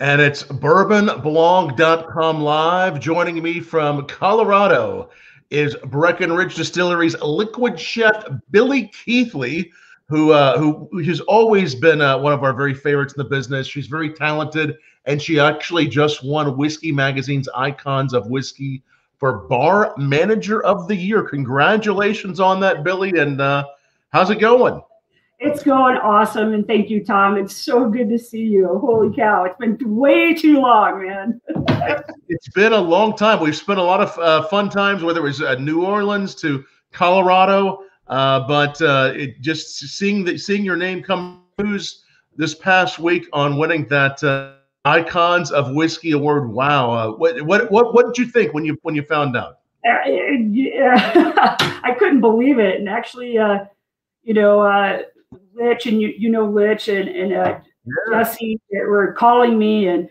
And it's bourbonblog.com live. Joining me from Colorado is Breckenridge Distillery's liquid chef, Billie Keithley, who, uh, who has always been uh, one of our very favorites in the business. She's very talented, and she actually just won Whisky Magazine's Icons of Whiskey for Bar Manager of the Year. Congratulations on that, Billie. And uh, how's it going? It's going awesome. And thank you, Tom. It's so good to see you. Holy cow. It's been way too long, man. it's been a long time. We've spent a lot of uh, fun times, whether it was uh, New Orleans to Colorado. Uh, but uh, it just seeing that seeing your name come news this past week on winning that uh, Icons of Whiskey Award. Wow. Uh, what, what, what, what did you think when you, when you found out? yeah, I couldn't believe it. And actually, you know, Litch and you you know Litch and and uh, yeah. Jesse were calling me and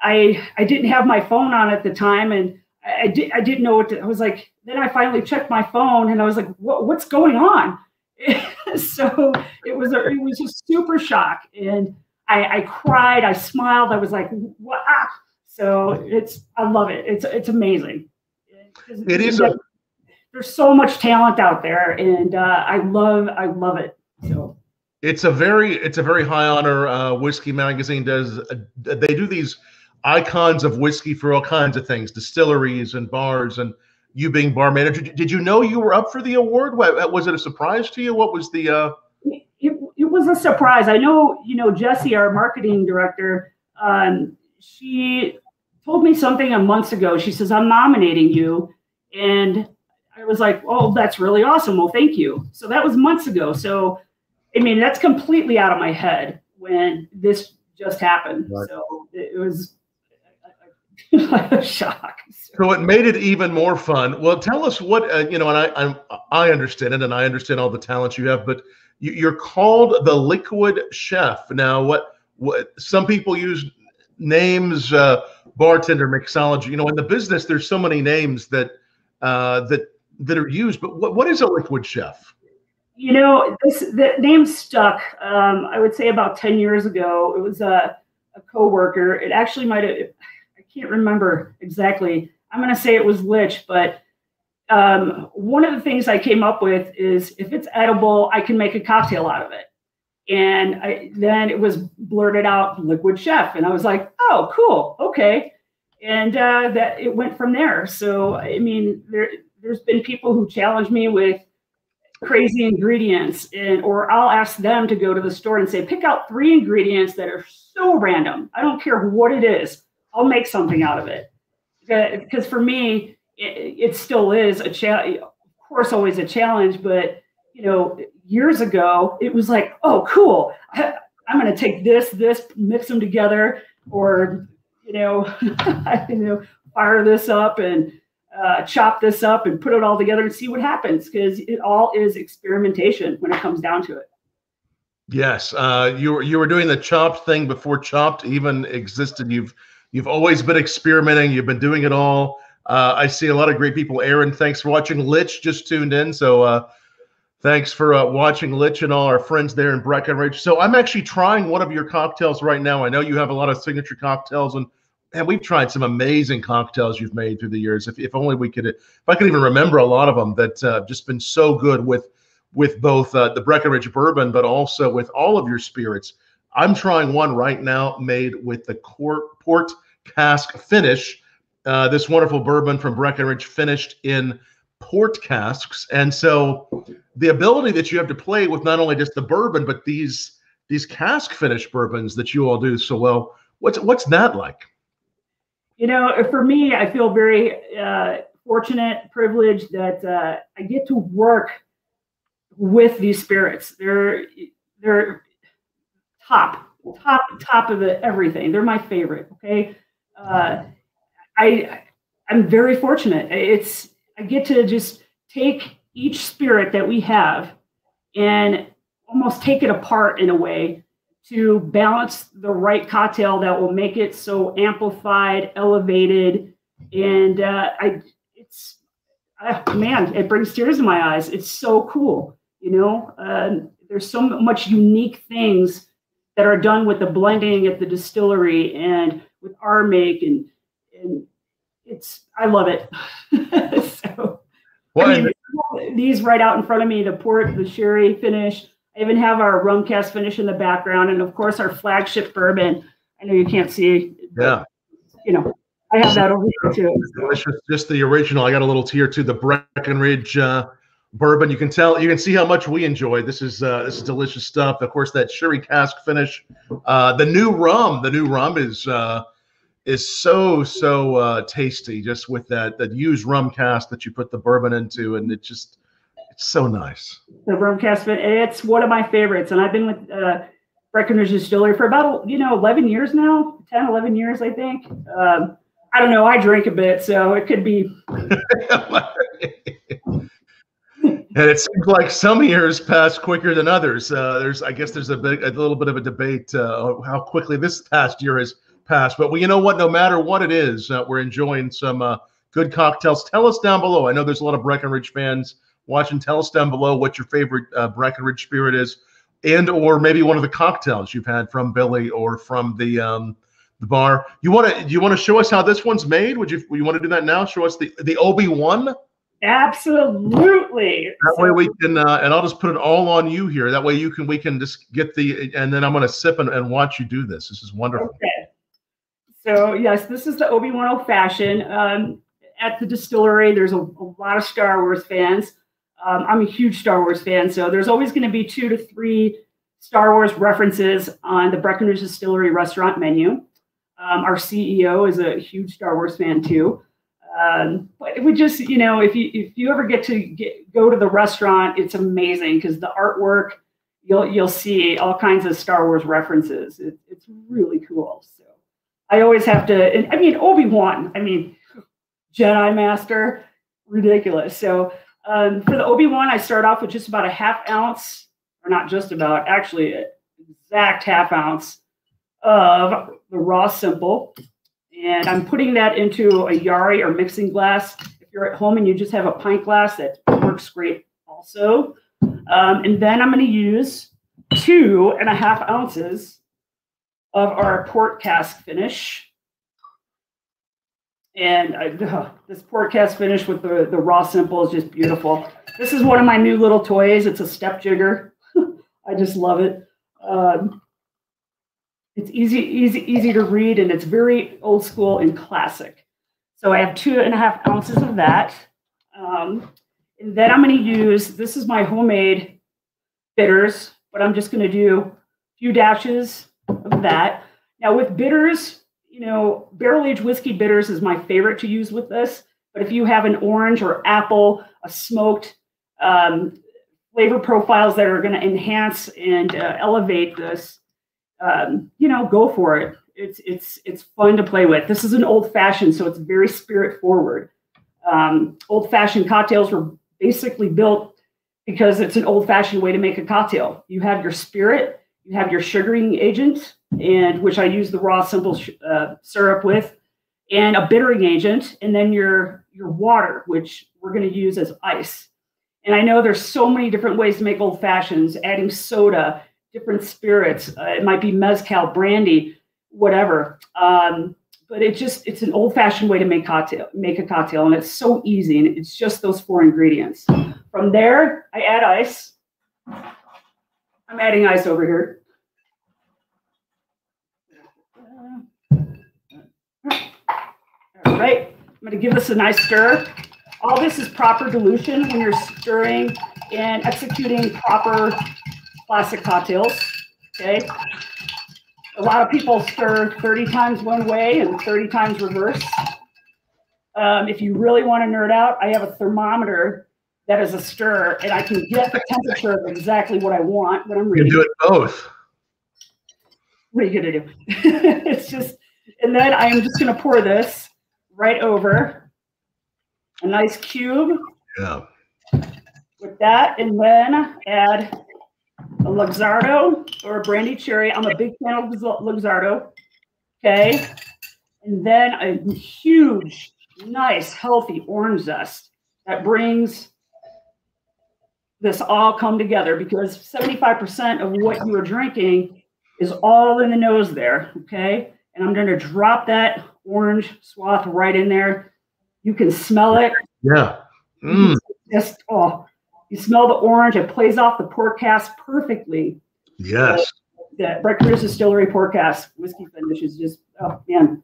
I I didn't have my phone on at the time and I, I did I didn't know what to, I was like. Then I finally checked my phone and I was like, what, what's going on? so it was a it was a super shock and I, I cried, I smiled, I was like, what? So it's I love it. It's it's amazing. It is. A- there's so much talent out there, and uh, I love I love it. So it's a very it's a very high honor. Uh, whisky magazine does uh, they do these icons of whiskey for all kinds of things, distilleries and bars, and you being bar manager. Did you know you were up for the award? Was it a surprise to you? What was the? Uh... It, it was a surprise. I know you know Jesse, our marketing director. Um, she told me something a months ago. She says, "I'm nominating you," and I was like, "Oh, that's really awesome. Well, thank you." So that was months ago. So I mean, that's completely out of my head when this just happened. Right. So it was a shock. So it made it even more fun. Well, tell us what uh, you know, and I I'm, i understand it, and I understand all the talents you have, but you, are called the Liquid Chef. Now, what what some people use names, uh, bartender, mixology. You know, in the business, there's so many names that uh, that that are used. But what what is a liquid chef? You know, this the name stuck. Um, I would say about ten years ago. It was a, a coworker. It actually might have. I can't remember exactly. I'm going to say it was Litch, but um, one of the things I came up with is if it's edible, I can make a cocktail out of it. And I, then it was blurted out liquid chef, and I was like, oh, cool, okay. And uh, that it went from there. So I mean, there there's been people who challenge me with crazy ingredients and or I'll ask them to go to the store and say pick out three ingredients that are so random. I don't care what it is. I'll make something out of it. Because for me it, it still is a challenge of course always a challenge but you know years ago it was like oh cool I, I'm going to take this this mix them together or you know you know fire this up and uh, chop this up and put it all together and see what happens because it all is experimentation when it comes down to it. Yes, uh, you were you were doing the chopped thing before chopped even existed. You've you've always been experimenting. You've been doing it all. Uh, I see a lot of great people. Aaron, thanks for watching. Litch just tuned in, so uh, thanks for uh, watching Litch and all our friends there in Breckenridge. So I'm actually trying one of your cocktails right now. I know you have a lot of signature cocktails and and we've tried some amazing cocktails you've made through the years. If, if only we could, if I could even remember a lot of them that uh, just been so good with with both uh, the Breckenridge bourbon, but also with all of your spirits. I'm trying one right now made with the court, port cask finish. Uh, this wonderful bourbon from Breckenridge finished in port casks, and so the ability that you have to play with not only just the bourbon, but these these cask finish bourbons that you all do so well. What's what's that like? You know, for me, I feel very uh, fortunate, privileged that uh, I get to work with these spirits. They're they're top, top, top of the everything. They're my favorite. Okay, uh, I I'm very fortunate. It's I get to just take each spirit that we have and almost take it apart in a way to balance the right cocktail that will make it so amplified, elevated, and uh, I, it's, uh, man, it brings tears to my eyes. It's so cool, you know. Uh, there's so much unique things that are done with the blending at the distillery and with our make and and it's I love it. so well, I mean, these right out in front of me, the port, the sherry finish. I even have our rum cask finish in the background, and of course our flagship bourbon. I know you can't see. Yeah. You know, I have that over here too. Delicious, just the original. I got a little tier too. The Breckenridge uh, bourbon. You can tell, you can see how much we enjoy. This is uh, this is delicious stuff. Of course, that sherry cask finish. Uh, the new rum, the new rum is uh, is so so uh, tasty. Just with that that used rum cask that you put the bourbon into, and it just it's so nice. The rum cask, it's one of my favorites, and I've been with. Uh, Breckenridge Distillery for about you know 11 years now 10 11 years i think um, i don't know i drink a bit so it could be and it seems like some years pass quicker than others. Uh, there's, I guess, there's a, bit, a little bit of a debate uh, how quickly this past year has passed. But we, you know what? No matter what it is, uh, we're enjoying some uh, good cocktails. Tell us down below. I know there's a lot of Breckenridge fans watching. Tell us down below what your favorite uh, Breckenridge spirit is, and or maybe one of the cocktails you've had from Billie or from the um, the bar. You want to? You want to show us how this one's made? Would you? You want to do that now? Show us the the Obi Wan. Absolutely. That so, way we can, uh, and I'll just put it all on you here. That way you can, we can just get the, and then I'm going to sip and, and watch you do this. This is wonderful. Okay. So yes, this is the Obi Wan old fashioned. Um, at the distillery, there's a, a lot of Star Wars fans. Um, I'm a huge Star Wars fan, so there's always going to be two to three Star Wars references on the Breckenridge Distillery restaurant menu. Um, our CEO is a huge Star Wars fan too. Um, but we just, you know, if you if you ever get to get, go to the restaurant, it's amazing because the artwork, you'll you'll see all kinds of Star Wars references. It, it's really cool. So I always have to. And, I mean, Obi Wan. I mean, Jedi Master, ridiculous. So um, for the Obi Wan, I start off with just about a half ounce, or not just about, actually, exact half ounce of the raw simple. And I'm putting that into a Yarai or mixing glass. If you're at home and you just have a pint glass, that works great also. Um, and then I'm going to use two and a half ounces of our port cask finish. And I, this port cask finish with the, the raw simple is just beautiful. This is one of my new little toys. It's a step jigger. I just love it. Um, it's easy, easy, easy to read, and it's very old school and classic. So I have two and a half ounces of that. Um, and then I'm going to use, this is my homemade bitters, but I'm just going to do a few dashes of that. Now with bitters, you know, barrel aged whiskey bitters is my favorite to use with this. But if you have an orange or apple, a smoked um, flavor profiles that are going to enhance and uh, elevate this, um, you know, go for it. It's it's it's fun to play with. This is an old fashioned, so it's very spirit forward. Um, old fashioned cocktails were basically built because it's an old fashioned way to make a cocktail. You have your spirit, you have your sugaring agent, and which I use the raw simple uh, syrup with, and a bittering agent, and then your your water, which we're going to use as ice. And I know there's so many different ways to make old fashions, adding soda, different spirits. Uh, it might be mezcal, brandy, whatever. Um, but it just it's an old fashioned way to make cocktail, make a cocktail, and it's so easy. And it's just those four ingredients. From there, I add ice. I'm adding ice over here. Right, I'm going to give this a nice stir. All this is proper dilution when you're stirring and executing proper classic cocktails. Okay. A lot of people stir 30 times one way and 30 times reverse. Um, if you really want to nerd out, I have a thermometer that is a stir, and I can get the temperature of exactly what I want when I'm reading. You do it both. What are you gonna do? it's just, and then I am just gonna pour this right over a nice cube. Yeah. With that, and then add a Luxardo or a brandy cherry. I'm a big fan of Luxardo. Okay. And then a huge, nice, healthy orange zest that brings this all come together because 75% of what you are drinking is all in the nose there. Okay. And I'm going to drop that orange swath right in there. You can smell it. Yeah. Mm. Just, oh, you smell the orange. It plays off the port cask perfectly. Yes. the Breckenridge Distillery port cask whiskey finish is just, oh, man.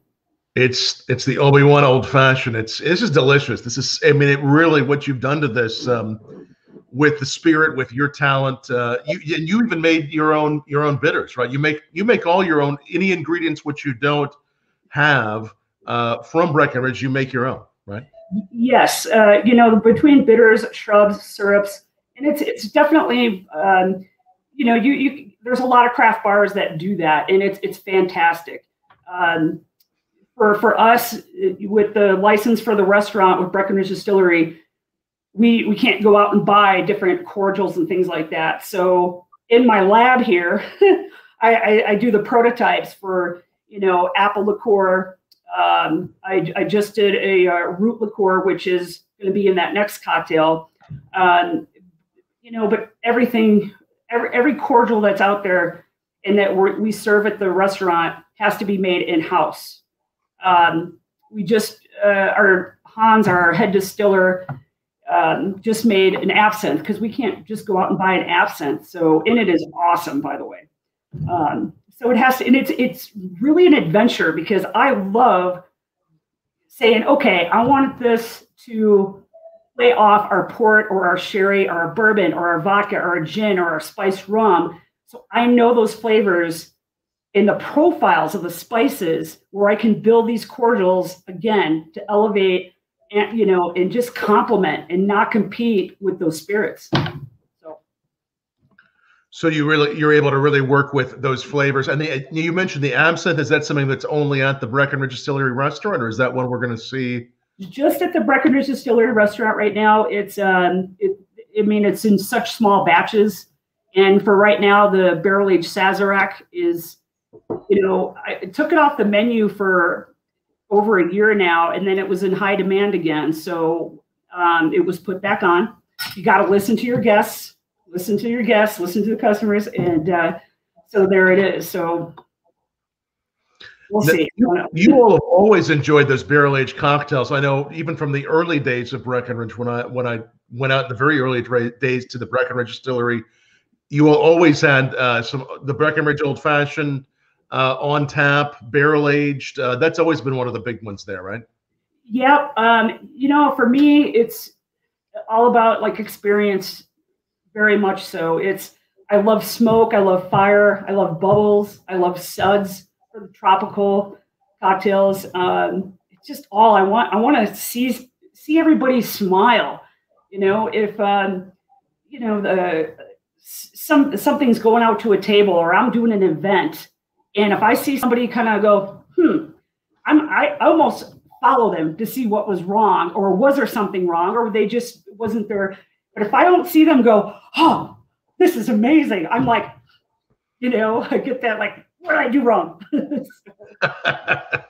It's it's the Obi Wan old fashioned. It's this is delicious. This is I mean it really what you've done to this um, with the spirit, with your talent. Uh, you and you even made your own your own bitters, right? You make you make all your own any ingredients which you don't have uh, from Breckenridge. You make your own, right? Yes, uh, you know between bitters, shrubs, syrups, and it's it's definitely um, you know you you there's a lot of craft bars that do that, and it's it's fantastic. Um, for for us with the license for the restaurant with Breckenridge Distillery, we we can't go out and buy different cordials and things like that. So in my lab here, I, I, I, do the prototypes for you know apple liqueur. Um, I, I just did a, a, root liqueur, which is going to be in that next cocktail. Um, you know, but everything, every every cordial that's out there and that we serve at the restaurant has to be made in house. Um, we just uh, our Hans, our head distiller, um, just made an absinthe because we can't just go out and buy an absinthe. So, and it is awesome, by the way. Um, so it has to, and it's it's really an adventure because I love saying, okay, I want this to play off our port or our sherry or our bourbon or our vodka or our gin or our spiced rum. So I know those flavors in the profiles of the spices where I can build these cordials again to elevate and you know and just complement and not compete with those spirits so you really you're able to really work with those flavors. And the, you mentioned the absinthe. Is that something that's only at the breckenridge distillery restaurant or is that one we're going to see? Just at the breckenridge distillery restaurant right now. It's um it, i mean it's in such small batches. And for right now the barrel aged sazerac is you know i took it off the menu for over a year now, and then it was in high demand again. So um, it was put back on. You got to listen to your guests, listen to your guests, listen to the customers, and uh, so there it is. So we'll see. You, you all have always enjoyed those barrel aged cocktails. I know even from the early days of Breckenridge, when I when I went out in the very early days to the Breckenridge distillery, you all always had uh, some the Breckenridge old fashioned uh, on tap, barrel aged. Uh, that's always been one of the big ones there, right? Yep. Um, you know, for me, it's all about like experience, very much so. It's I love smoke, I love fire, I love bubbles, I love suds for the tropical cocktails. Um, it's just all I want. I want to see see everybody smile. You know, if um, you know the some something's going out to a table or I'm doing an event and if I see somebody kind of go, hmm, I'm, I almost follow them to see what was wrong, or was there something wrong, or they just wasn't there. But if I don't see them go, oh, this is amazing, I'm like, you know, I get that like, what did I do wrong?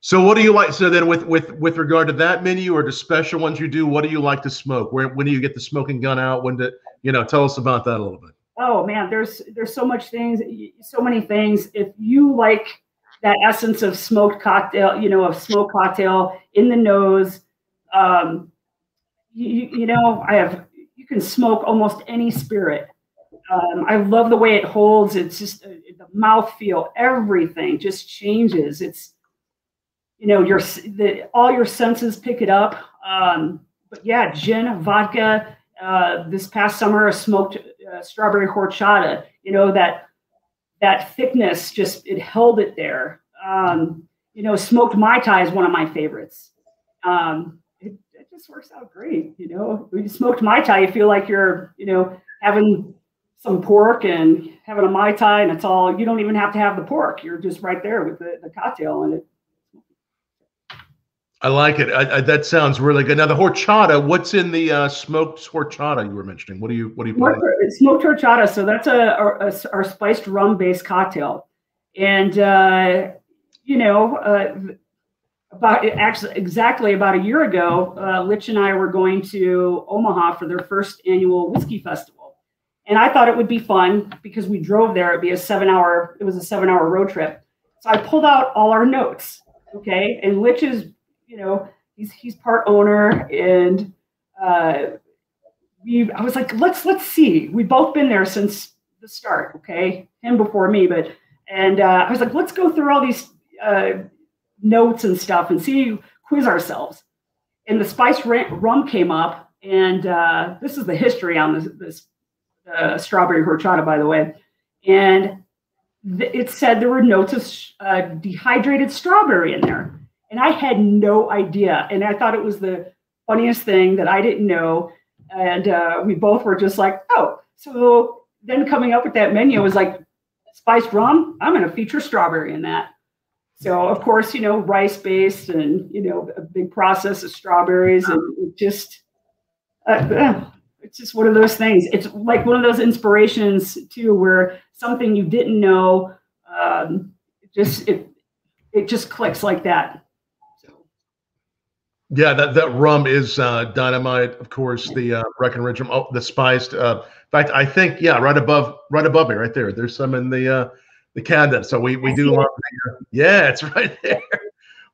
so what do you like? So then, with with with regard to that menu or the special ones you do, what do you like to smoke? Where when do you get the smoking gun out? When to you know? Tell us about that a little bit oh man, there's there's so much things, so many things. If you like that essence of smoked cocktail, you know, of smoked cocktail in the nose, um, you, you know, I have you can smoke almost any spirit. Um, I love the way it holds. It's just uh, the mouth feel, everything just changes. It's you know your the all your senses pick it up. Um, but yeah, gin, vodka. Uh, this past summer, I smoked uh, strawberry horchata. You know that that thickness just it held it there. Um, you know, smoked mai tai is one of my favorites. Um, it, works out great. You know, when you smoked mai tai, you feel like you're you know having some pork and having a mai tai, and it's all you don't even have to have the pork. You're just right there with the, the cocktail, and it I like it. I, I, that sounds really good. Now the horchata, what's in the uh, smoked horchata you were mentioning? What do you what do you smoked, smoked horchata? So that's a, a, a, our spiced rum based cocktail, and uh, you know uh, about actually exactly about a year ago, uh, Litch and I were going to Omaha for their first annual whiskey festival, And I thought it would be fun because we drove there. It'd be a seven hour, it was a seven hour road trip. So I pulled out all our notes. Okay. And Litch is, you know, he's, he's part owner and, uh, we, I was like, let's, let's see. We've both been there since the start. Okay. Him before me, but, and, uh, I was like, let's go through all these, uh, notes and stuff and see, quiz ourselves. And the spice rum came up and, uh, this is the history on this, this, uh, strawberry horchata, by the way. And th- it said there were notes of uh, dehydrated strawberry in there. And I had no idea. And I thought it was the funniest thing that I didn't know. And uh, we both were just like, oh. So then coming up with that menu was like, spiced rum, I'm going to feature strawberry in that. So of course, you know, rice based and you know a big process of strawberries and just uh, it's just one of those things. It's like one of those inspirations too, where something you didn't know, um, just it it just clicks like that. So. Yeah, that, that rum is uh, dynamite. Of course, the uh, Breckenridge oh, the spiced. Uh, in fact, I think yeah, right above, right above me, right there. There's some in the uh, the cabinet. So we we do love. The, yeah, it's right there.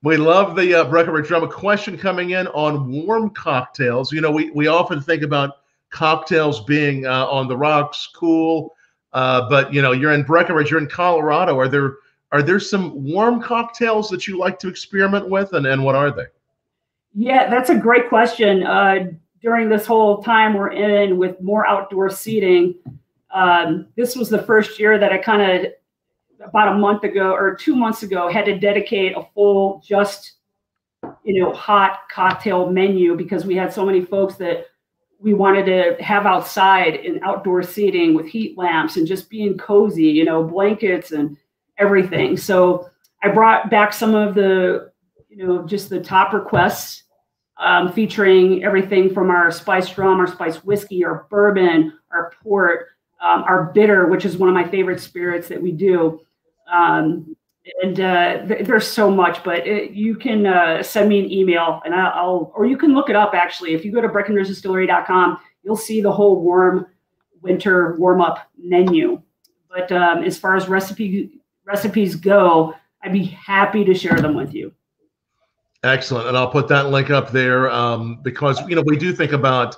We love the uh, Breckenridge rum. A question coming in on warm cocktails. You know, we we often think about cocktails being uh, on the rocks, cool. Uh, but you know, you're in Breckenridge, you're in Colorado. Are there are there some warm cocktails that you like to experiment with, and and what are they? Yeah, that's a great question. Uh, during this whole time we're in with more outdoor seating, um, this was the first year that I kind of about a month ago or two months ago had to dedicate a full just you know hot cocktail menu because we had so many folks that we wanted to have outside in outdoor seating with heat lamps and just being cozy, you know, blankets and everything. So I brought back some of the, you know, just the top requests, um, featuring everything from our spiced rum, our spiced whiskey, our bourbon, our port, um, our bitter, which is one of my favorite spirits that we do. Um, and uh, th- there's so much, but it, you can uh, send me an email and I'll, I'll, or you can look it up actually. If you go to breckenridgedistillery.com, you'll see the whole warm winter warm up menu. But um, as far as recipe recipes go, I'd be happy to share them with you. Excellent, and I'll put that link up there um, because you know we do think about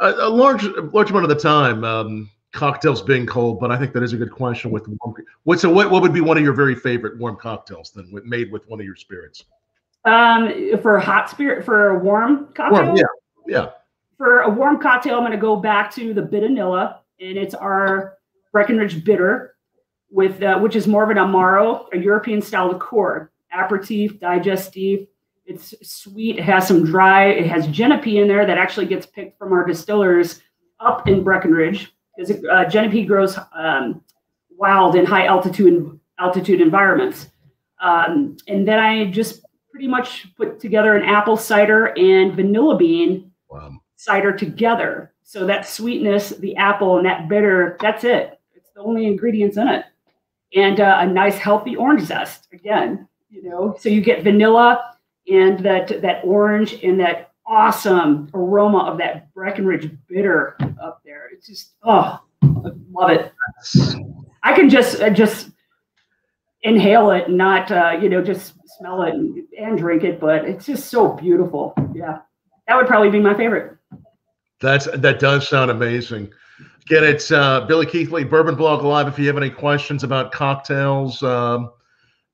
a, a large large amount of the time. Um, cocktails being cold, but I think that is a good question. With warm, what's a, what what would be one of your very favorite warm cocktails then, with, made with one of your spirits? Um, for hot spirit, for a warm cocktail. Warm, yeah, yeah. For a warm cocktail, I'm going to go back to the Bitternilla, and it's our Breckenridge Bitter, with uh, which is more of an amaro, a European style liqueur, aperitif, digestif. It's sweet. It has some dry. It has Genepi in there that actually gets picked from our distillers up in Breckenridge because uh, Genepi grows um, wild in high altitude and altitude environments. Um, and then I just pretty much put together an apple cider and vanilla bean wow. cider together. So that sweetness, the apple, and that bitter, that's it. It's the only ingredients in it. And uh, a nice healthy orange zest again, you know. So you get vanilla and that that orange and that awesome aroma of that Breckenridge bitter up there. It's just oh, I love it. I can just uh, just inhale it and not uh, you know just smell it and, and drink it, but it's just so beautiful. Yeah, that would probably be my favorite. That's that does sound amazing. Again, it's uh, Billie Keithley, Bourbon Blog Live. If you have any questions about cocktails, um,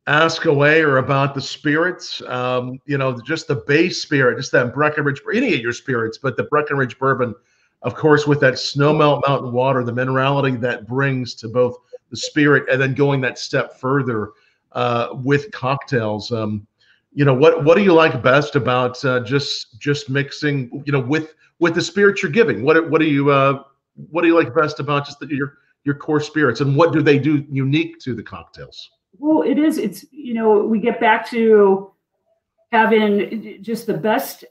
ask away or about the spirits. Um, you know, just the base spirit, just that Breckenridge, any of your spirits, but the Breckenridge bourbon, of course, with that snowmelt mountain water, the minerality that brings to both the spirit and then going that step further uh, with cocktails. Um, you know, what what do you like best about uh, just just mixing, you know, with with the spirit you're giving? What what do you uh, what do you like best about just the, your your core spirits and what do they do unique to the cocktails? Well, it is. It's you know we get back to having just the best.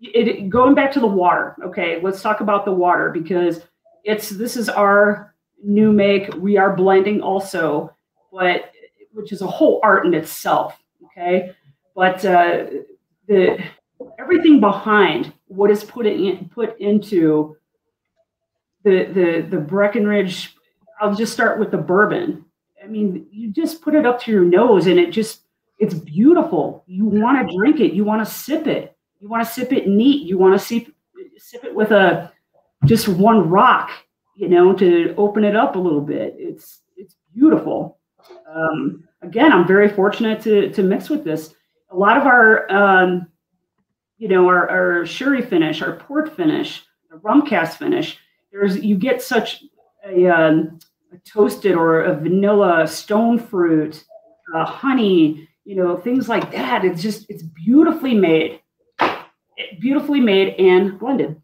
It, going back to the water. Okay, let's talk about the water because it's this is our new make. We are blending also, but which is a whole art in itself. Okay, but uh, the everything behind what is put in put into the the the Breckenridge. I'll just start with the bourbon. I mean, you just put it up to your nose, and it just it's beautiful. You want to drink it. You want to sip it. You want to sip it neat. You want to sip sip it with a just one rock, you know, to open it up a little bit. It's it's beautiful. Um, again, I'm very fortunate to to mix with this. A lot of our um, you know, our, our sherry finish, our port finish, the rum cask finish, there's you get such a, um, toasted or a vanilla stone fruit, uh, honey, you know, things like that. It's just it's beautifully made, beautifully made and blended.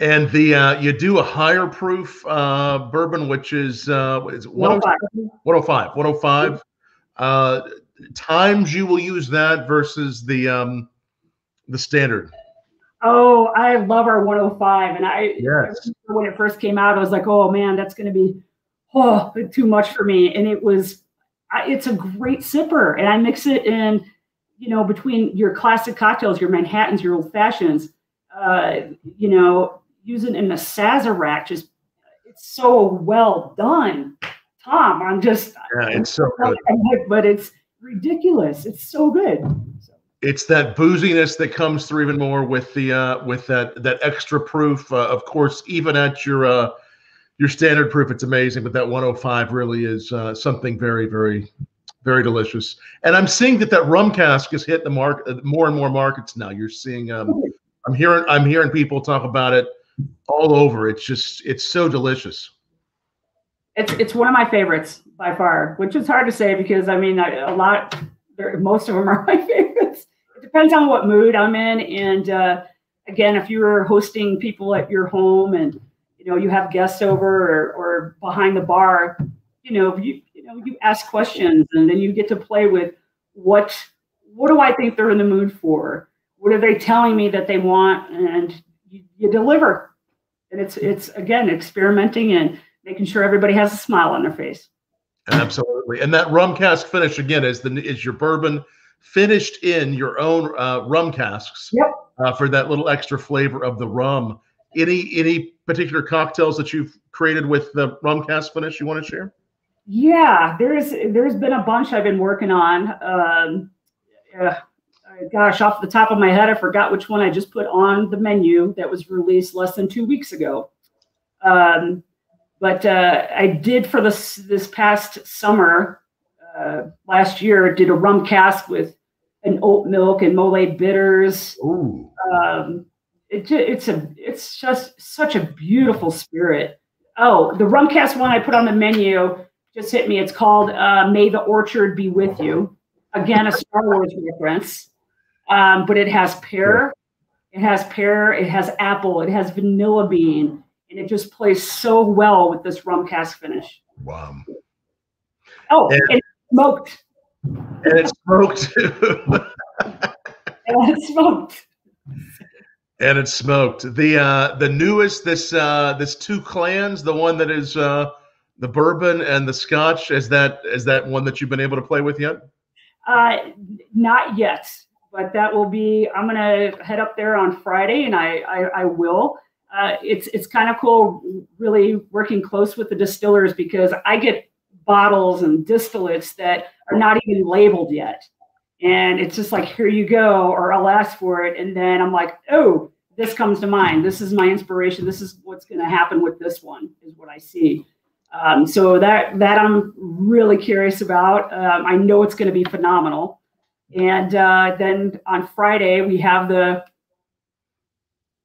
And the uh, you do a higher proof uh, bourbon, which is uh, is 105. 105. 105. Uh, times you will use that versus the um, the standard? Oh, I love our 105. And I, yes. When it first came out, I was like, oh man, that's going to be oh too much for me. And it was, it's a great sipper. And I mix it in, you know, between your classic cocktails, your Manhattans, your old fashions, uh, you know, using in the Sazerac, just it's so well done. Tom, I'm just, yeah, it's so good. But it's ridiculous. It's so good it's that booziness that comes through even more with the uh, with that that extra proof. Uh, of course, even at your uh, your standard proof, it's amazing. But that 105 really is uh, something very, very, very delicious. And I'm seeing that that rum cask is hit the mark uh, more and more markets now. You're seeing. Um, I'm hearing I'm hearing people talk about it all over. It's just it's so delicious. It's it's one of my favorites by far, which is hard to say because I mean a lot. Most of them are my favorites depends on what mood I'm in. And uh, again, if you're hosting people at your home and you know you have guests over or, or behind the bar, you know you you know you ask questions and then you get to play with what what do I think they're in the mood for? What are they telling me that they want? And you, you deliver. And it's it's again experimenting and making sure everybody has a smile on their face. Absolutely. And that rum cask finish again is the is your bourbon finished in your own uh, rum casks yep. uh, for that little extra flavor of the rum. Any any particular cocktails that you've created with the rum cask finish you want to share? Yeah, there's there's been a bunch I've been working on. Um, uh, gosh, off the top of my head, I forgot which one I just put on the menu that was released less than two weeks ago. Um, but uh, I did for this this past summer uh, last year did a rum cask with an oat milk and mole bitters. Ooh. Um, it, it's a it's just such a beautiful spirit. Oh, the rum cask one I put on the menu just hit me. It's called uh, "May the Orchard Be with You." Again, a Star Wars reference, um, but it has pear, it has pear, it has apple, it has vanilla bean, and it just plays so well with this rum cask finish. Wow. Oh, and, and smoked. And it smoked and it smoked. And it's smoked. The uh the newest this uh this two clans, the one that is uh the bourbon and the scotch, is that is that one that you've been able to play with yet? Uh not yet. But that will be I'm gonna head up there on Friday and I I, I will. Uh, it's it's kind of cool really working close with the distillers because I get bottles and distillates that are not even labeled yet. And it's just like, here you go, or I'll ask for it. And then I'm like, oh, this comes to mind. This is my inspiration. This is what's going to happen with this one, is what I see. Um, so that that I'm really curious about. Um, I know it's going to be phenomenal. And uh, then on Friday we have the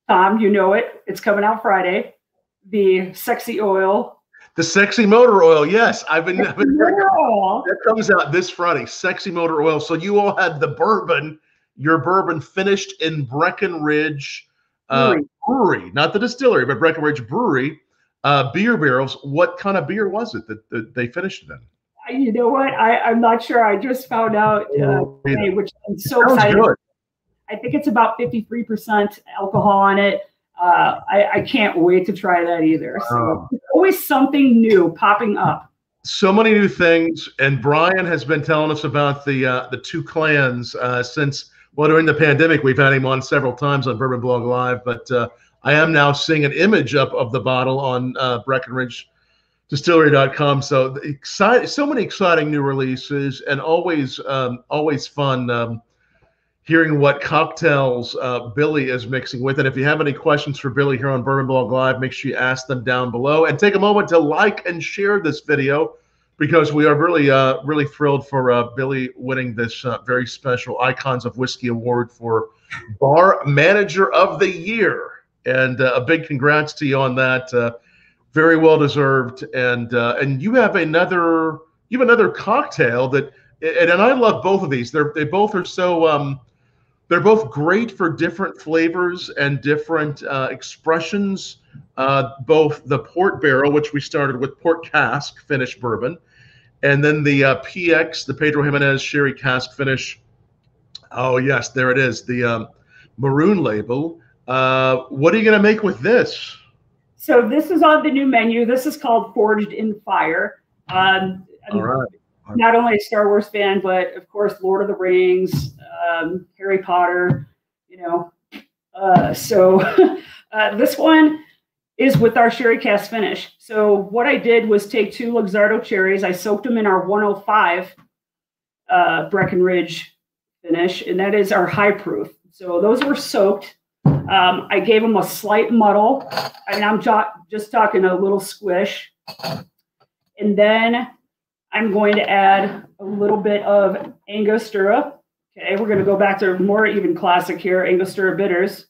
Tom, you know it. It's coming out Friday. The sexy oil the sexy motor oil, yes, I've been. I've been that comes out this Friday. Sexy motor oil. So you all had the bourbon, your bourbon finished in Breckenridge uh, brewery. brewery, not the distillery, but Breckenridge Brewery. Uh, beer barrels. What kind of beer was it that, that they finished it in? You know what? I, I'm not sure. I just found out uh, today, which I'm so excited. Good. I think it's about 53% alcohol on it uh, I, I, can't wait to try that either. So always something new popping up. So many new things, and Brian has been telling us about the uh, the two clans uh, since well during the pandemic. We've had him on several times on Bourbon Blog Live, but uh, I am now seeing an image up of the bottle on uh, Breckenridge distillery.com so excited so many exciting new releases and always um, always fun um, hearing what cocktails uh, billie is mixing with and if you have any questions for billie here on bourbon blog live make sure you ask them down below and take a moment to like and share this video because we are really uh, really thrilled for uh, billie winning this uh, very special icons of whiskey award for bar manager of the year and uh, a big congrats to you on that uh, very well deserved. And and you have another you have another cocktail that and, and I love both of these. They're they both are so um, they're both great for different flavors and different uh, expressions. Uh, both the port barrel, which we started with port cask finish bourbon, and then the uh, PX, the Pedro Ximénez sherry cask finish. Oh yes, there it is, the um, maroon label. Uh, what are you going to make with this? So this is on the new menu. This is called Forged in Fire. Um, All right. Not only a Star Wars fan, but of course Lord of the Rings, um, Harry Potter. You know, uh, so uh, this one is with our sherry cask finish. So what I did was take two Luxardo cherries. I soaked them in our 105 uh, Breckenridge finish, and that is our high proof. So those were soaked um, I gave them a slight muddle. I mean, I'm just talking a little squish. And then I'm going to add a little bit of Angostura. Okay, we're going to go back to more even classic here, Angostura bitters.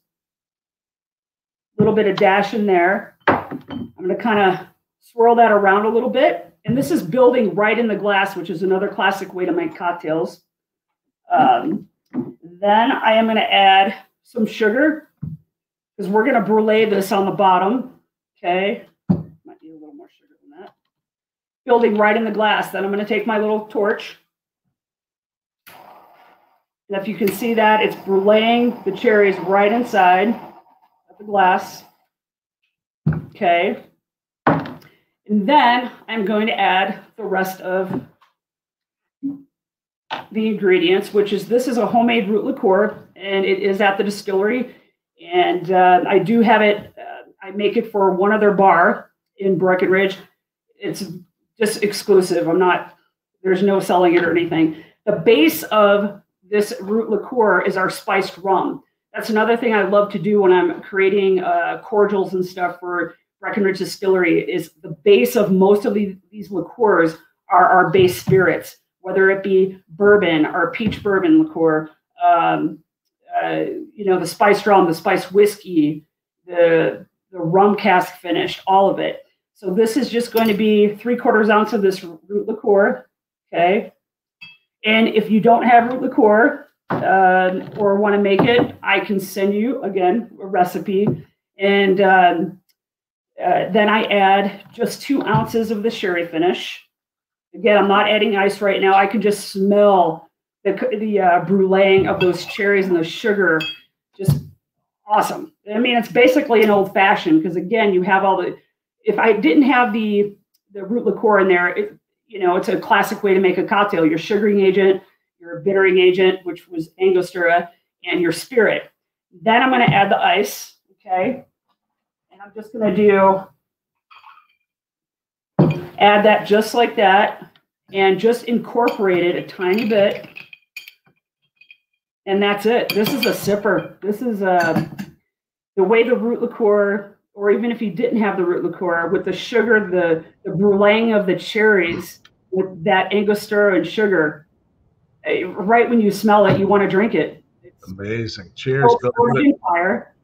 A little bit of dash in there. I'm going to kind of swirl that around a little bit. And this is building right in the glass, which is another classic way to make cocktails. Um, then I am going to add some sugar because we're going to brulee this on the bottom. Okay. Might need a little more sugar than that. Building right in the glass. Then I'm going to take my little torch. And if you can see that, it's bruleeing the cherries right inside of the glass. Okay. And then I'm going to add the rest of the ingredients, which is this is a homemade root liqueur, and it is at the distillery and uh, I do have it. Uh, I make it for one other bar in Breckenridge. It's just exclusive. I'm not. There's no selling it or anything. The base of this root liqueur is our spiced rum. That's another thing I love to do when I'm creating uh, cordials and stuff for Breckenridge Distillery. Is the base of most of these, liqueurs are our base spirits, whether it be bourbon or peach bourbon liqueur. Um, uh, you know, the spiced rum, the spiced whiskey, the the rum cask finished, all of it. So this is just going to be three quarters ounce of this root liqueur. Okay. And if you don't have root liqueur uh, or want to make it, I can send you again a recipe. And um, uh, then I add just two ounces of the sherry finish. Again, I'm not adding ice right now. I can just smell the the uh, bruleeing of those cherries and the sugar, just awesome. I mean, it's basically an old fashioned because again, you have all the. If I didn't have the the root liqueur in there, it, you know, it's a classic way to make a cocktail. Your sugaring agent, your bittering agent, which was Angostura, and your spirit. Then I'm going to add the ice. Okay, and I'm just going to do add that just like that and just incorporate it a tiny bit and that's it. This is a sipper. This is a uh, the way the root liqueur, or even if you didn't have the root liqueur, with the sugar, the the bruleeing of the cherries with that angostura and sugar, eh, right when you smell it, you want to drink it. It's Amazing. Cheers. Fire.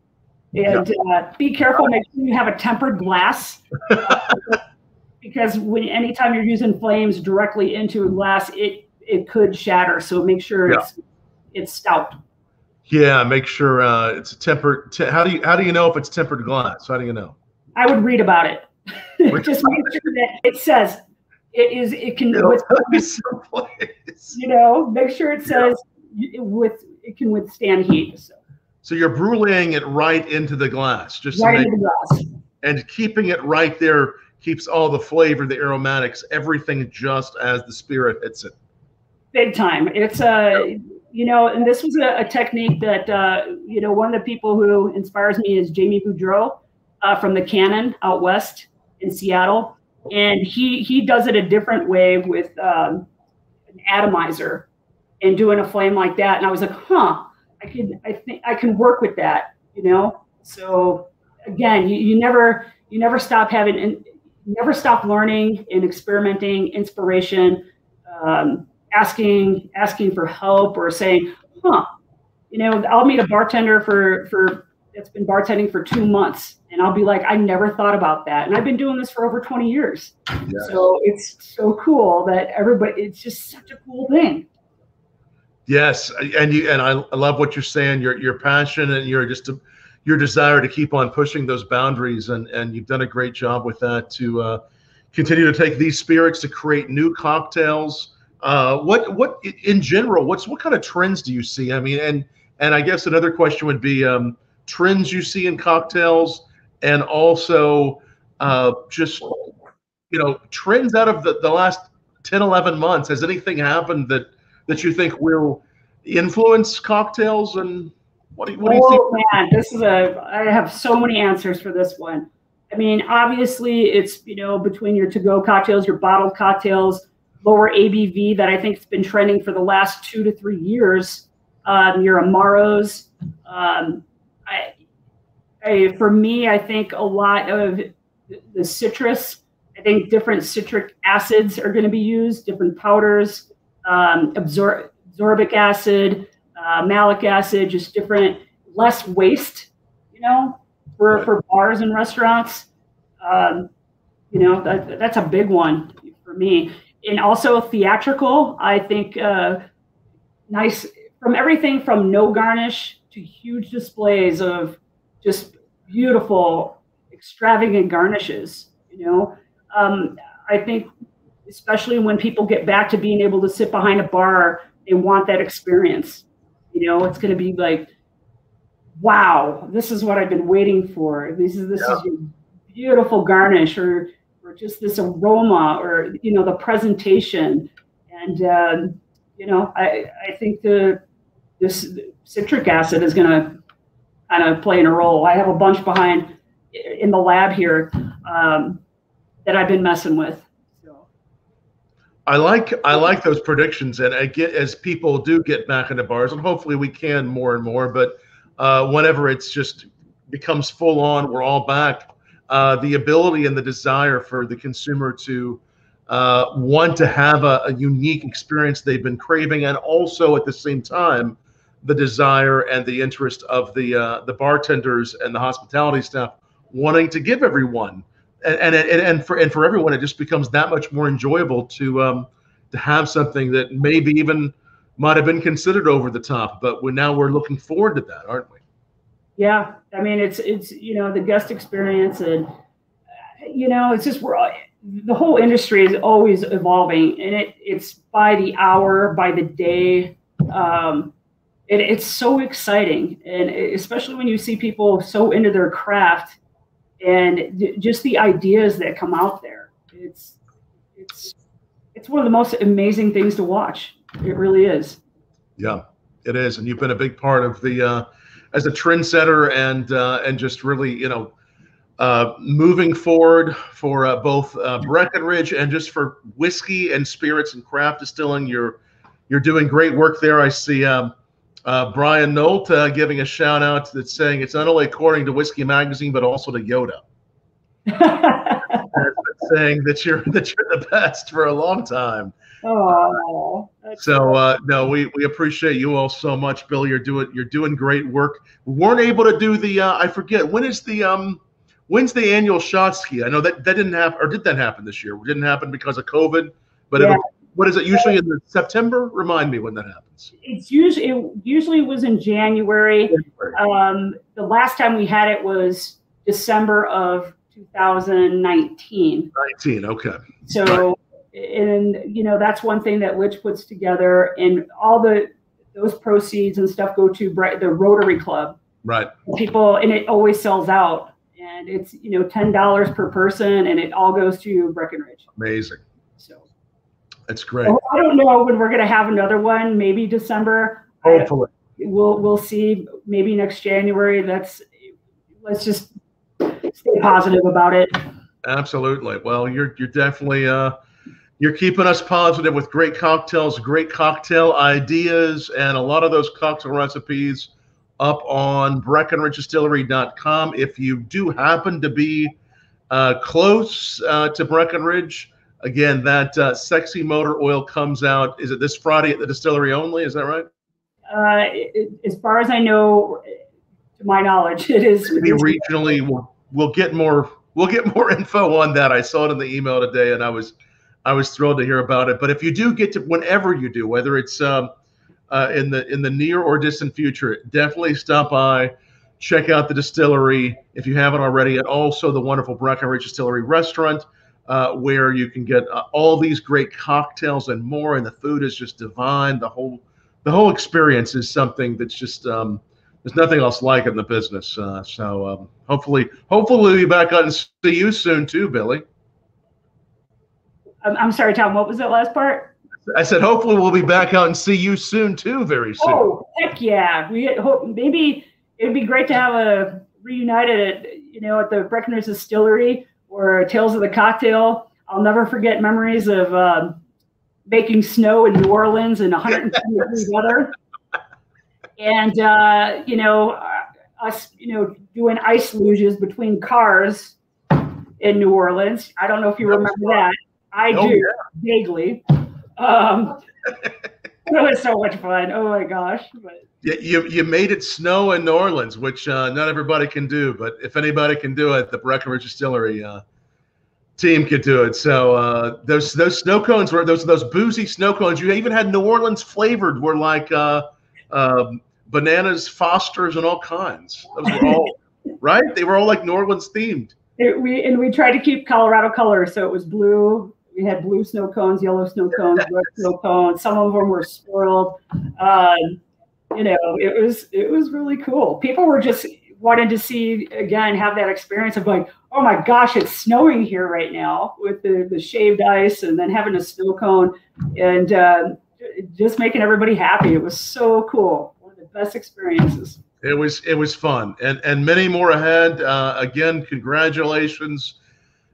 And uh, be careful. Make sure you have a tempered glass. because when anytime you're using flames directly into a glass, it it could shatter. So make sure yeah. it's it's stout. Yeah, make sure uh, it's a tempered. Te- how do you how do you know if it's tempered glass? How do you know? I would read about it. Just make sure that it says it is. It can. you know, make sure it says yeah. with it can withstand heat. So. so you're bruleeing it right into the glass, just right into the glass, and keeping it right there keeps all the flavor, the aromatics, everything just as the spirit hits it. Big time. It's a. Uh, you know, and this was a, a technique that, uh, you know, one of the people who inspires me is Jamie Boudreau uh, from the Canon out west in Seattle. And he, he does it a different way with um, an atomizer and doing a flame like that. And I was like, huh, I can, I think I can work with that, you know? So again, you, you never, you never stop having, and never stop learning and experimenting, inspiration, um, asking asking for help or saying, huh, you know, I'll meet a bartender for for that's been bartending for two months, and I'll be like, I never thought about that, and I've been doing this for over twenty years. Yes. So it's so cool that everybody. It's just such a cool thing. Yes, and you and I love what you're saying. Your your passion and your just a, your desire to keep on pushing those boundaries, and and you've done a great job with that to uh, continue to take these spirits to create new cocktails uh, what what in general, what's what kind of trends do you see? I mean, and and I guess another question would be um, trends you see in cocktails, and also uh, just you know trends out of the, the last 10, 11 months. Has anything happened that that you think will influence cocktails and what do you, what do you oh, think? man, this is a. I have so many answers for this one. I mean, obviously, it's you know between your to-go cocktails, your bottled cocktails, lower ABV that I think has been trending for the last two to three years. Um, your Amaros. Um, I, I, for me, I think a lot of the citrus. I think different citric acids are going to be used, different powders, um, absor- absorbic acid, uh, malic acid, just different, less waste, you know, for, for bars and restaurants. Um, you know, that, that's a big one for me and also theatrical. I think uh, nice from everything from no garnish to huge displays of just beautiful, extravagant garnishes. You know, um, I think especially when people get back to being able to sit behind a bar, they want that experience. You know, it's going to be like, wow, this is what I've been waiting for. This is this yeah. is beautiful garnish or just this aroma or you know the presentation. And um, you know I, I think the this citric acid is going to kind of play in a role. I have a bunch behind in the lab here um, that i've been messing with I like I like those predictions, and I get as people do get back into bars, and hopefully we can more and more. But uh, whenever it's just becomes full on, we're all back uh, the ability and the desire for the consumer to uh, want to have a, a, unique experience they've been craving, and also at the same time, the desire and the interest of the uh, the bartenders and the hospitality staff wanting to give everyone, and and and, for and for everyone, it just becomes that much more enjoyable to um, to have something that maybe even might have been considered over the top, but we now we're looking forward to that, aren't we? Yeah, I mean it's it's you know the guest experience and you know it's just we're the whole industry is always evolving and it it's by the hour by the day um, it's so exciting. And especially when you see people so into their craft and just the ideas that come out there. It's it's it's one of the most amazing things to watch. It really is. Yeah it is. And you've been a big part of the uh as a trendsetter and uh, and just really you know uh, moving forward for uh, both uh, Breckenridge and just for whiskey and spirits and craft distilling. You're you're doing great work there. I see um, uh, Bryan Nolt uh, giving a shout out that's saying it's not only according to Whisky Magazine but also to Yoda. saying that you're that you're the best for a long time. Oh, so uh, no, we, we appreciate you all so much, Bill. You're doing you're doing great work. We weren't able to do the uh, I forget when is the um when's the annual shot ski? I know that that didn't happen or did that happen this year? It didn't happen because of COVID, but yeah. what is it usually in September? Remind me when that happens. It's usually it usually was in January. January. Um, the last time we had it was December of 2019. 19, okay. So and you know that's one thing that Litch puts together, and all the those proceeds and stuff go to the Rotary Club. Right. People and it always sells out, and it's you know ten dollars per person, and it all goes to Breckenridge. Amazing. So that's great. I don't know when we're going to have another one. Maybe December. Hopefully, we'll we'll see. Maybe next January. That's let's just stay positive about it. Absolutely. Well, you're you're definitely uh, you're keeping us positive with great cocktails, great cocktail ideas, and a lot of those cocktail recipes up on BreckenridgeDistillery.com. If you do happen to be uh, close uh, to Breckenridge, again, that uh, sexy motor oil comes out. Is it this Friday at the distillery only? Is that right? Uh, it, as far as I know, to my knowledge, it is. Maybe regionally, we'll, we'll get more. We'll get more info on that. I saw it in the email today, and I was, I was thrilled to hear about it. But if you do get to, whenever you do, whether it's um, uh, in the in the near or distant future, definitely stop by, check out the distillery if you haven't already, and also the wonderful Breckenridge Distillery restaurant. Uh, where you can get uh, all these great cocktails and more, and the food is just divine. The whole the whole experience is something that's just um, there's nothing else like it in the business. Uh, so um, hopefully, hopefully we'll be back on and see you soon too, Billie. I'm, I'm sorry, Tom. What was that last part? I said hopefully we'll be back out and see you soon too, very soon. Oh heck yeah! We hope maybe it'd be great to have a reunited at you know at the Breckenridge Distillery or Tales of the Cocktail. I'll never forget memories of um, making snow in New Orleans in 110 degree weather. And, uh, you know, uh, us, you know, doing ice luges between cars in New Orleans. I don't know if you remember that. I oh, do yeah. vaguely. Um, it was so much fun. Oh my gosh. But, yeah, you, you made it snow in New Orleans, which uh, not everybody can do. But if anybody can do it, the Breckenridge Distillery uh, team could do it. So uh, those those snow cones were those those boozy snow cones. You even had New Orleans flavored were like uh, um, bananas, Fosters, and all kinds. Those were all right. They were all like New Orleans themed. It, we and we tried to keep Colorado colors, so it was blue. We had blue snow cones, yellow snow cones, red snow cones. Some of them were swirled. Um, you know, it was it was really cool. People were just wanted to see again have that experience of like oh my gosh it's snowing here right now with the, the shaved ice and then having a snow cone and uh, just making everybody happy it was so cool one of the best experiences it was it was fun and and many more ahead uh, again congratulations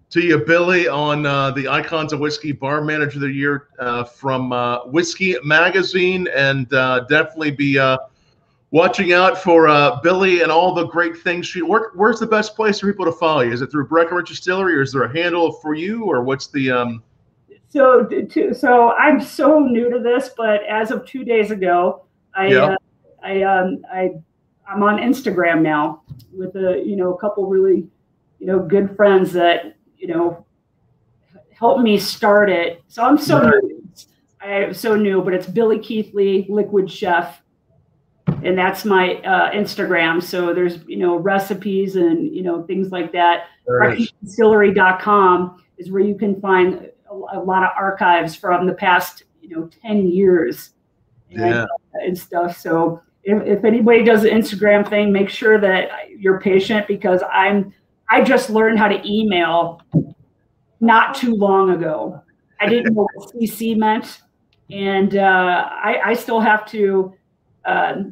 to you billie on uh, the icons of whisky bar manager of the year uh, from uh, whisky magazine and uh, definitely be watching out for uh, Billie and all the great things she. Where, where's the best place for people to follow you? Is it through Breckenridge Distillery, or is there a handle for you, or what's the? Um... So, to, so I'm so new to this, but as of two days ago, I, yeah. uh, I, um, I, I'm on Instagram now with a, you know, a couple really, you know, good friends that, you know, helped me start it. So I'm so right. new. I'm so new, but it's Billie Keithley, Liquid Chef and that's my uh, Instagram. So there's you know recipes and you know things like that. Distillery.com is where you can find a, a, lot of archives from the past you know ten years and, yeah. and stuff. So if, if anybody does the Instagram thing, make sure that you're patient because I'm I just learned how to email not too long ago. I didn't know what CC meant, and uh, I, I still have to. Uh,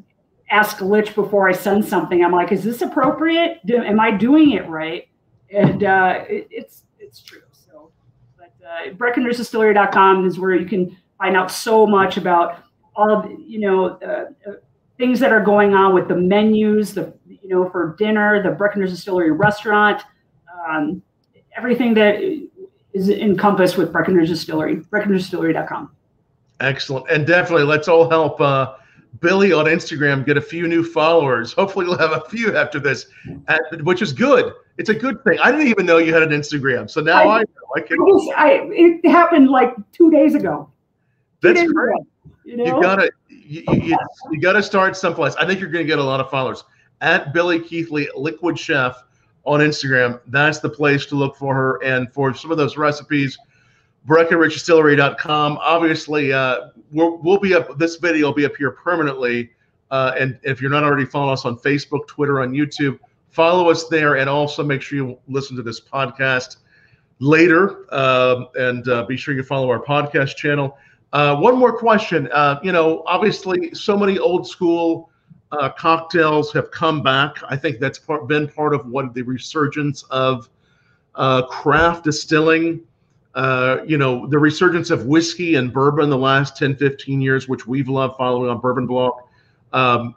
ask Lich before I send something. I'm like, is this appropriate? Do, am I doing it right? And uh, it, it's it's true. So, but uh, BreckenridgeDistillery.com is where you can find out so much about all of you know uh, things that are going on with the menus, the you know for dinner, the Breckenridge Distillery restaurant, um, everything that is encompassed with Breckenridge Distillery. BreckenridgeDistillery.com. Excellent, and definitely let's all help. Uh, Billie on Instagram get a few new followers. Hopefully, we'll have a few after this, at, which is good. It's a good thing. I didn't even know you had an Instagram, so now I, I know. I can. I, I, it happened like two days ago. Two That's days great. Ago, you, know? you, gotta you, you, you, gotta start someplace. I think you're gonna get a lot of followers at Billie Keithley Liquid Chef on Instagram. That's the place to look for her and for some of those recipes BreckenridgeDistillery.com. Obviously, uh, we'll, we'll be up. This video will be up here permanently. Uh, and if you're not already following us on Facebook, Twitter, on YouTube, follow us there, and also make sure you listen to this podcast later. Um, and uh, be sure you follow our podcast channel. Uh, one more question. Uh, you know, obviously, so many old school uh, cocktails have come back. I think that's part, been part of what the resurgence of uh, craft distilling. Uh, you know, the resurgence of whiskey and bourbon in the last 10, 15 years, which we've loved following on Bourbon Blog. Um,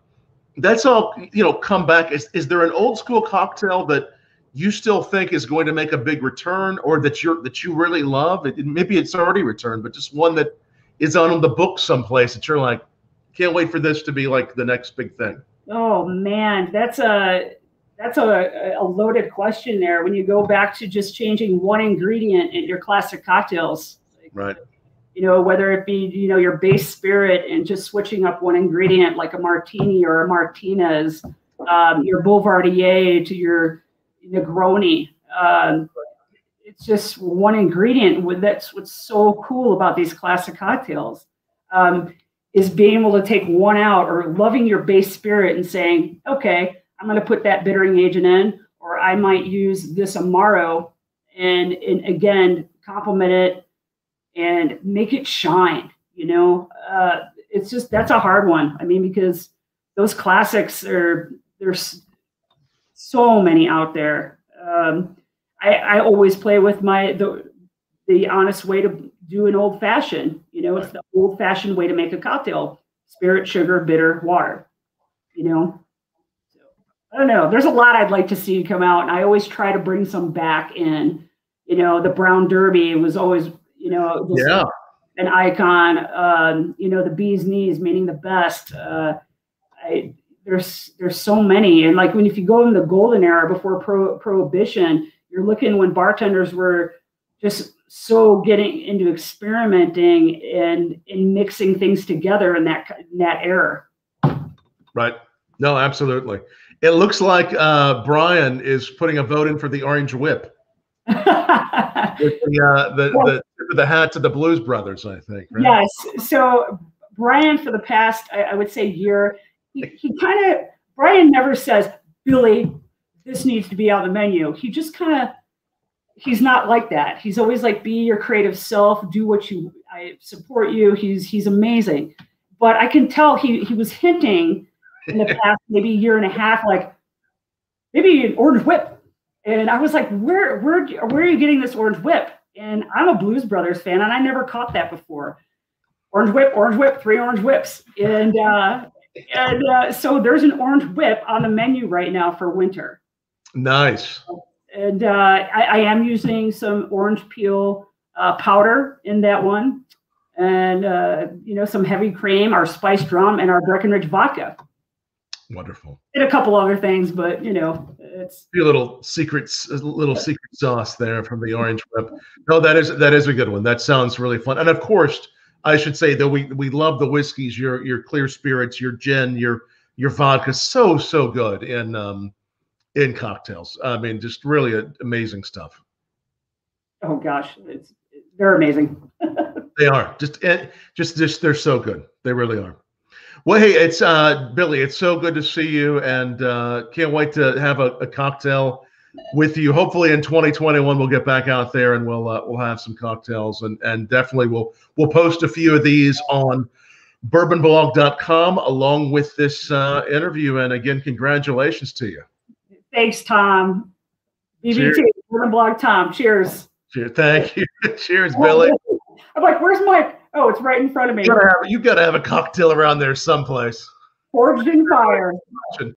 that's all, you know, come back. Is, is there an old school cocktail that you still think is going to make a big return or that you're that you really love? It, maybe it's already returned, but just one that is on the book someplace that you're like, can't wait for this to be like the next big thing. Oh man, that's a that's a, a loaded question there. When you go back to just changing one ingredient in your classic cocktails, right? You know, whether it be you know your base spirit and just switching up one ingredient like a martini or a Martinez, um, your Boulevardier to your Negroni. Um, it's just one ingredient. That's what's so cool about these classic cocktails. Um, is being able to take one out or loving your base spirit and saying, okay, I'm going to put that bittering agent in, or I might use this Amaro and, and again, complement it and make it shine. You know, uh, it's just that's a hard one. I mean, because those classics are there's so many out there. Um, I, I always play with my the the honest way to do an old fashioned. You know, it's the old fashioned way to make a cocktail: spirit, sugar, bitter, water. You know, so, I don't know. There's a lot I'd like to see come out, and I always try to bring some back in. You know, the Brown Derby was always, you know, yeah. an icon. Um, you know, the bee's knees, meaning the best. Uh, I, there's there's so many, and like when if you go in the golden era before pro, prohibition, you're looking when bartenders were just so getting into experimenting and and mixing things together in that in that era. Right. No, absolutely. It looks like uh, Bryan is putting a vote in for the Orange Whip. With the, uh, the, well, the, the hat to the Blues Brothers, I think. Right? Yes. So Bryan, for the past, I, I would say year, he, he kind of Bryan never says, Billie, this needs to be on the menu. He just kind of he's not like that. He's always like, be your creative self, do what you. I support you. He's he's amazing, but I can tell he he was hinting in the past maybe a year and a half, like maybe an orange whip, and I was like, where where where are you getting this orange whip? And I'm a Blues Brothers fan, and I never caught that before. Orange whip, orange whip, three orange whips, and uh, and uh, so there's an orange whip on the menu right now for winter. Nice and uh, I, I, am using some orange peel uh, powder in that one, and uh, you know some heavy cream, our spiced rum, and our Breckenridge vodka. Wonderful. And a couple other things, but you know, it's a little secrets, a little secret sauce there from the orange whip. No, that is that is a good one. That sounds really fun. And of course, I should say that we we love the whiskeys, your your clear spirits, your gin, your your vodka, so so good. And um, in cocktails. I mean, just really amazing stuff. Oh gosh, it's they're amazing. they are just eh, just just they're so good. They really are. Well, hey, it's uh, Billie. It's so good to see you, and uh, can't wait to have a, a, cocktail with you. Hopefully, in 2021, we'll get back out there and we'll uh, we'll have some cocktails, and and definitely we'll we'll post a few of these on bourbonblog.com along with this uh, interview. And again, congratulations to you. Thanks, Tom. BBT, Bourbon Blog Tom. Cheers. Cheers. Thank you. Cheers, Billie. I'm like, where's my? Oh, it's right in front of me. You gotta have, you gotta have a cocktail around there someplace. Forged in fire.